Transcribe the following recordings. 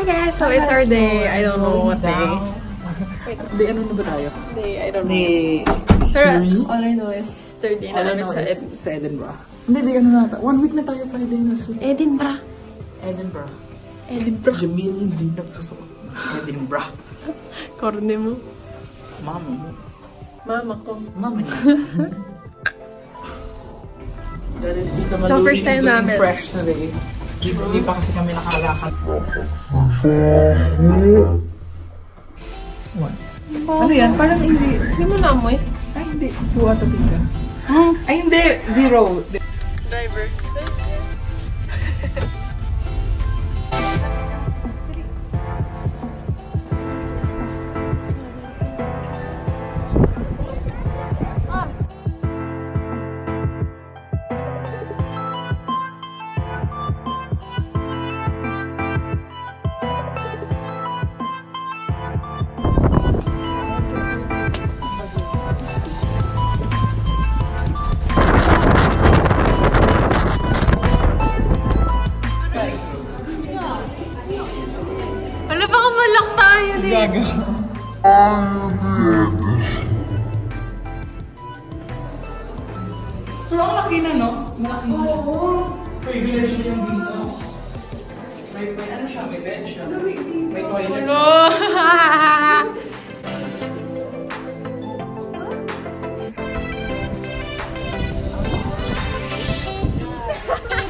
So it's our day. I don't know what day. Di, ano na ba tayo? Day, I don't know. Ni... Pero three? all I know is third day All I namin know sa is Ed- sa Edinburgh. Hindi, di ano na tayo. One week na tayo Friday na suot. Edinburgh. Edinburgh. Si Edinburgh. Jamil hindi nagsusuot. Edinburgh. Korne mo. Mama mo. Mama ko. Mama niya. That is Tita So, Maluli first time namin. fresh today. Di, di pa kasi kami nakalakad. What? Ano yan? Parang hindi. Hindi mo naamoy? Ay, hindi. Tuwa to tita. Ay, hindi. Zero. Driver. Malak tayo din. Gaga. Pero ang laki na, no? Malaki na. Oo. Privilege na yung dito. May, may ano siya, may bed siya. May toilet. Hello.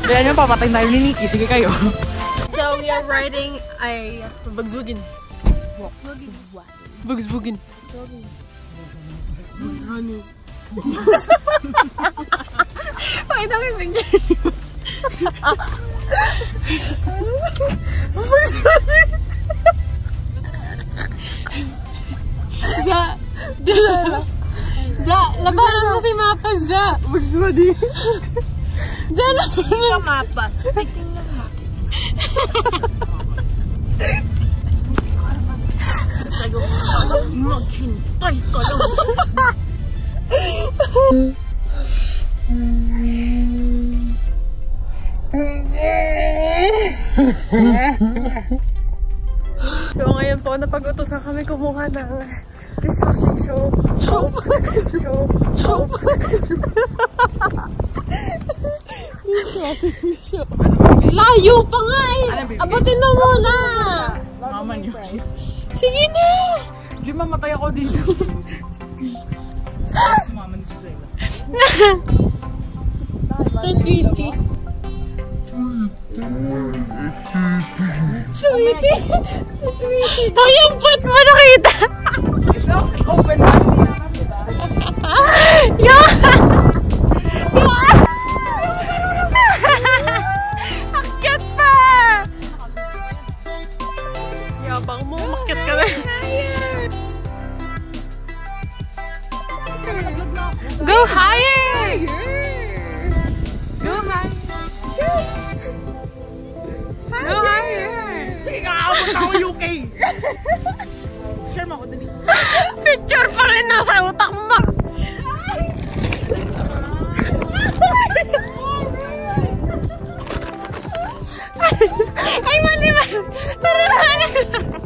Kaya nyo, papatay tayo ni Nikki. Sige kayo. we are riding a Volkswagen. Volkswagen. Volkswagen. Volkswagen. Pakita ko yung picture niyo. Volkswagen. Ja. Ja. Ja. Labanan mo si Mapas, Ja. Volkswagen. Ja, labanan. Mapas. Tingting mo. Maghintay ka lang. So ngayon po, napag-utosan kami kumuha ng dishwashing soap. Soap. Soap. Soap. Layo pa nga eh. Abatin mo muna. Mama niyo. Sige na. Di mamatay ako dito. si mama ni Gisela. Sweetie. Sweetie. Sweetie. Hoy, yung butt mo nakita. Ito, open mind. Yan. Go higher! Go higher! Go higher! Ikaabot na ako UK. Share mo ako dali. Picture pa rin nasa utak mo! Ay, mali ba? Tara na!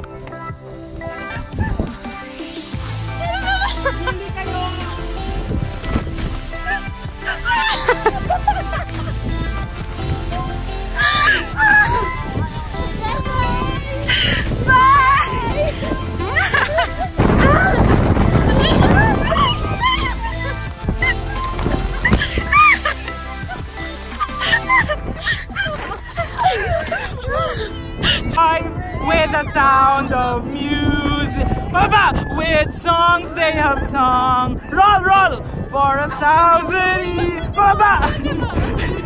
Live with the sound of music. Baba, with songs they have sung. Roll, roll for a thousand years. Baba.